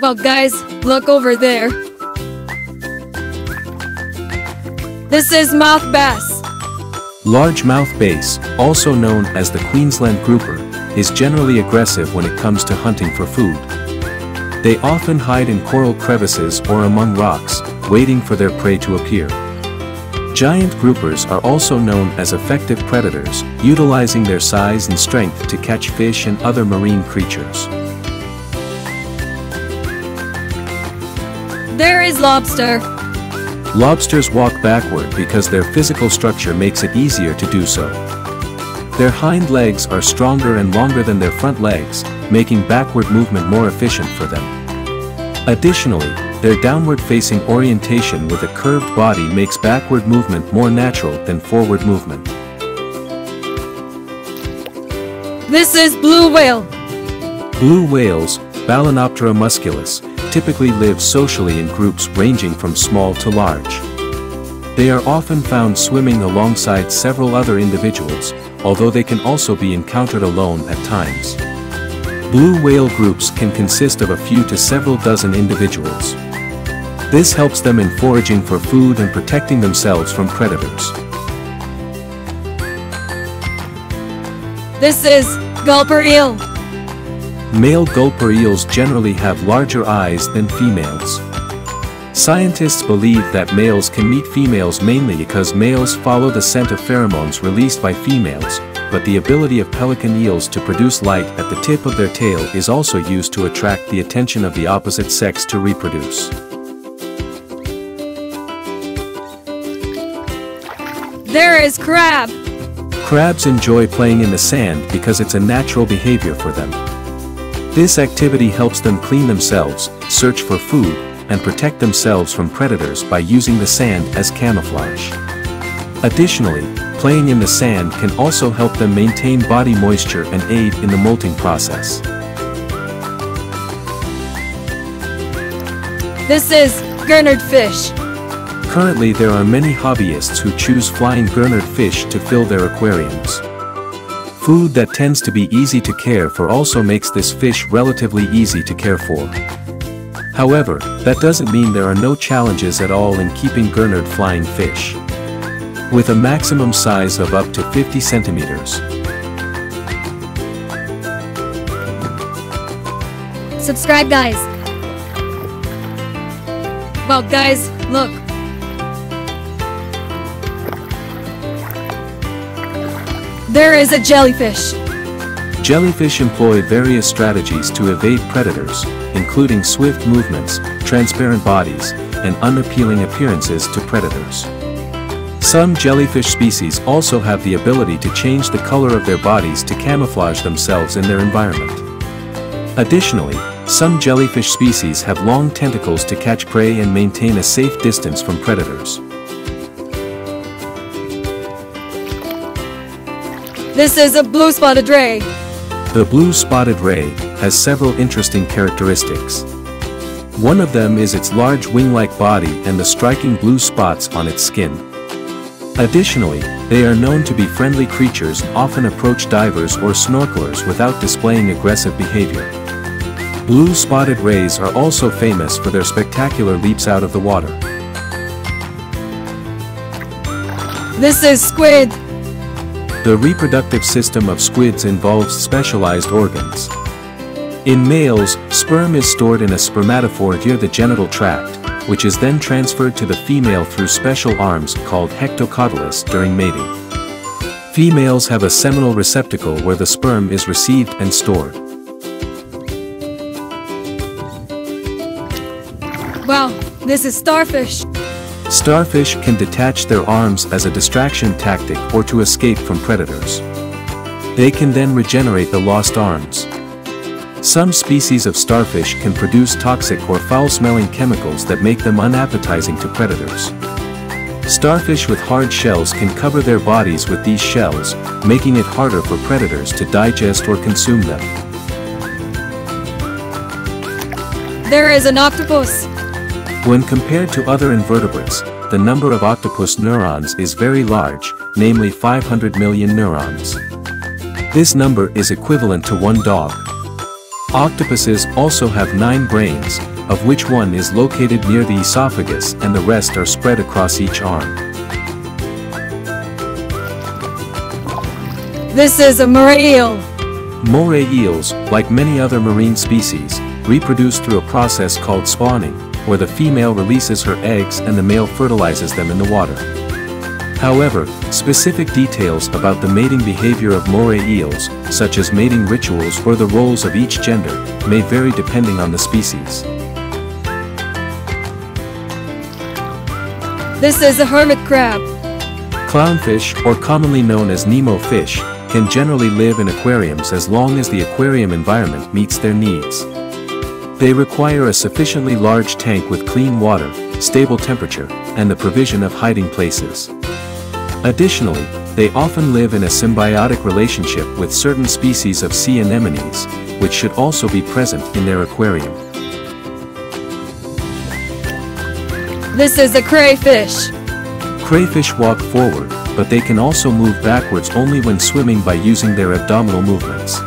Well, guys, look over there. This is mouth bass. Largemouth bass, also known as the Queensland grouper, is generally aggressive when it comes to hunting for food. They often hide in coral crevices or among rocks, waiting for their prey to appear. Giant groupers are also known as effective predators, utilizing their size and strength to catch fish and other marine creatures. There is lobster. Lobsters walk backward because their physical structure makes it easier to do so. Their hind legs are stronger and longer than their front legs, making backward movement more efficient for them. Additionally, their downward-facing orientation with a curved body makes backward movement more natural than forward movement. This is blue whale. Blue whales, Balænoptera musculus, typically live socially in groups ranging from small to large. They are often found swimming alongside several other individuals, although they can also be encountered alone at times. Blue whale groups can consist of a few to several dozen individuals. This helps them in foraging for food and protecting themselves from predators. This is gulper eel. Male gulper eels generally have larger eyes than females. Scientists believe that males can meet females mainly because males follow the scent of pheromones released by females, but the ability of pelican eels to produce light at the tip of their tail is also used to attract the attention of the opposite sex to reproduce. There is crab. Crabs enjoy playing in the sand because it's a natural behavior for them. This activity helps them clean themselves, search for food, and protect themselves from predators by using the sand as camouflage. Additionally, playing in the sand can also help them maintain body moisture and aid in the molting process. This is gurnard fish. Currently there are many hobbyists who choose flying gurnard fish to fill their aquariums. Food that tends to be easy to care for also makes this fish relatively easy to care for. However, that doesn't mean there are no challenges at all in keeping gurnard flying fish. With a maximum size of up to 50 centimeters. Subscribe, guys. Well, guys, look. There is a jellyfish. Jellyfish employ various strategies to evade predators, including swift movements, transparent bodies, and unappealing appearances to predators. Some jellyfish species also have the ability to change the color of their bodies to camouflage themselves in their environment. Additionally, some jellyfish species have long tentacles to catch prey and maintain a safe distance from predators. This is a blue spotted ray. The blue spotted ray has several interesting characteristics. One of them is its large wing-like body and the striking blue spots on its skin. Additionally, they are known to be friendly creatures often approach divers or snorkelers without displaying aggressive behavior. Blue spotted rays are also famous for their spectacular leaps out of the water. This is squid. The reproductive system of squids involves specialized organs. In males, sperm is stored in a spermatophore near the genital tract, which is then transferred to the female through special arms called hectocotylus during mating. Females have a seminal receptacle where the sperm is received and stored. Wow, this is starfish. Starfish can detach their arms as a distraction tactic or to escape from predators. They can then regenerate the lost arms. Some species of starfish can produce toxic or foul-smelling chemicals that make them unappetizing to predators. Starfish with hard shells can cover their bodies with these shells, making it harder for predators to digest or consume them. There is an octopus. When compared to other invertebrates, the number of octopus neurons is very large, namely 500 million neurons. This number is equivalent to one dog. Octopuses also have nine brains, of which one is located near the esophagus and the rest are spread across each arm. This is a moray eel. Moray eels, like many other marine species, reproduce through a process called spawning, where the female releases her eggs and the male fertilizes them in the water. However, specific details about the mating behavior of moray eels, such as mating rituals or the roles of each gender, may vary depending on the species. This is a hermit crab. Clownfish, or commonly known as Nemo fish, can generally live in aquariums as long as the aquarium environment meets their needs. They require a sufficiently large tank with clean water, stable temperature, and the provision of hiding places. Additionally, they often live in a symbiotic relationship with certain species of sea anemones, which should also be present in their aquarium. This is a crayfish. Crayfish walk forward, but they can also move backwards only when swimming by using their abdominal movements.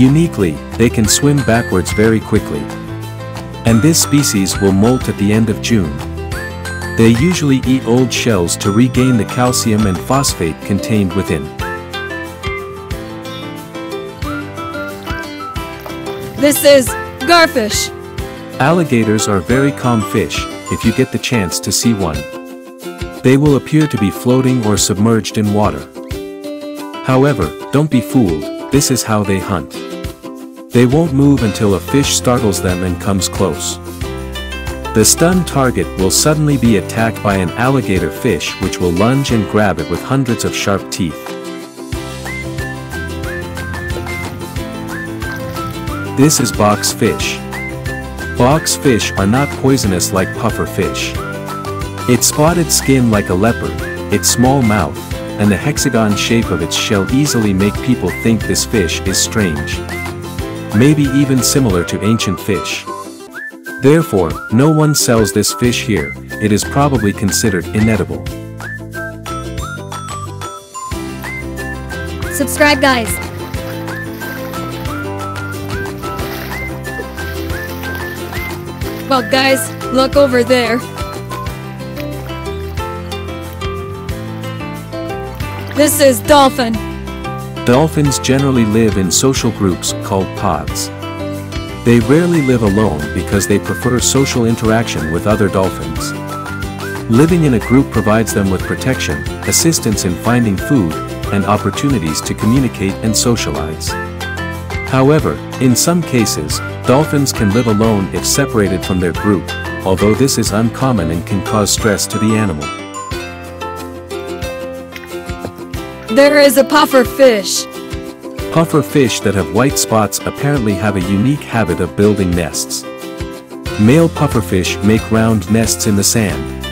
Uniquely, they can swim backwards very quickly. And this species will molt at the end of June. They usually eat old shells to regain the calcium and phosphate contained within. This is garfish. Alligators are very calm fish, if you get the chance to see one. They will appear to be floating or submerged in water. However, don't be fooled, this is how they hunt. They won't move until a fish startles them and comes close. The stunned target will suddenly be attacked by an alligator fish which will lunge and grab it with hundreds of sharp teeth. This is box fish. Box fish are not poisonous like puffer fish. Its spotted skin like a leopard, its small mouth, and the hexagon shape of its shell easily make people think this fish is strange. Maybe even similar to ancient fish. Therefore, no one sells this fish here, it is probably considered inedible. Subscribe guys. Well guys, look over there. This is dolphin. Dolphins generally live in social groups called pods. They rarely live alone because they prefer social interaction with other dolphins. Living in a group provides them with protection, assistance in finding food, and opportunities to communicate and socialize. However, in some cases, dolphins can live alone if separated from their group, although this is uncommon and can cause stress to the animal. There is a puffer fish. Puffer fish that have white spots apparently have a unique habit of building nests. Male pufferfish make round nests in the sand.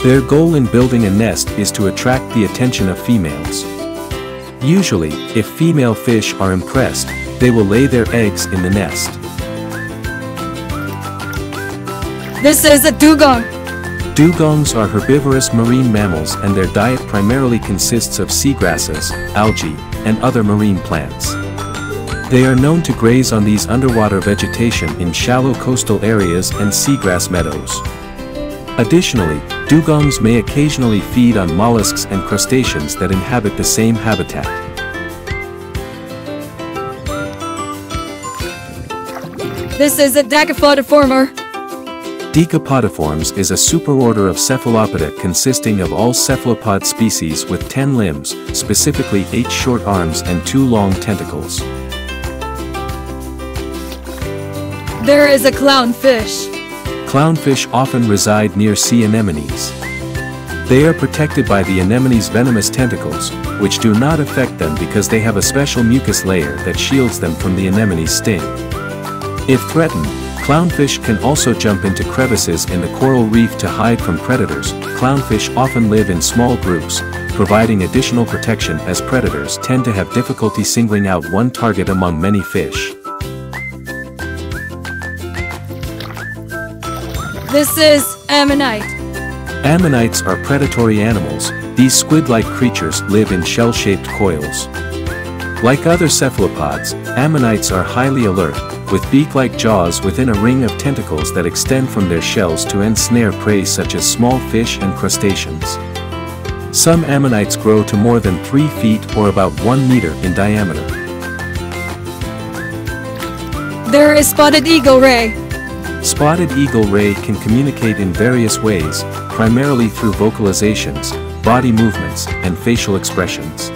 Their goal in building a nest is to attract the attention of females. Usually, if female fish are impressed, they will lay their eggs in the nest. This is a dugong. Dugongs are herbivorous marine mammals and their diet primarily consists of seagrasses, algae, and other marine plants. They are known to graze on these underwater vegetation in shallow coastal areas and seagrass meadows. Additionally, dugongs may occasionally feed on mollusks and crustaceans that inhabit the same habitat. This is a Decapodiformer. Decapodiformes is a superorder of cephalopoda consisting of all cephalopod species with 10 limbs, specifically 8 short arms and 2 long tentacles. There is a clownfish. Clownfish often reside near sea anemones. They are protected by the anemone's venomous tentacles, which do not affect them because they have a special mucus layer that shields them from the anemone's sting. If threatened, Clownfish can also jump into crevices in the coral reef to hide from predators. Clownfish often live in small groups, providing additional protection as predators tend to have difficulty singling out one target among many fish. This is ammonite. Ammonites are predatory animals, these squid-like creatures live in shell-shaped coils. Like other cephalopods, ammonites are highly alert, with beak-like jaws within a ring of tentacles that extend from their shells to ensnare prey such as small fish and crustaceans. Some ammonites grow to more than 3 feet or about 1 meter in diameter. There is spotted eagle ray. Spotted eagle ray can communicate in various ways, primarily through vocalizations, body movements, and facial expressions.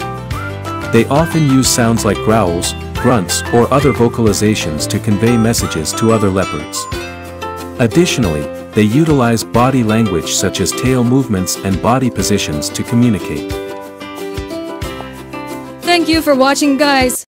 They often use sounds like growls, grunts, or other vocalizations to convey messages to other leopards. Additionally, they utilize body language such as tail movements and body positions to communicate. Thank you for watching guys.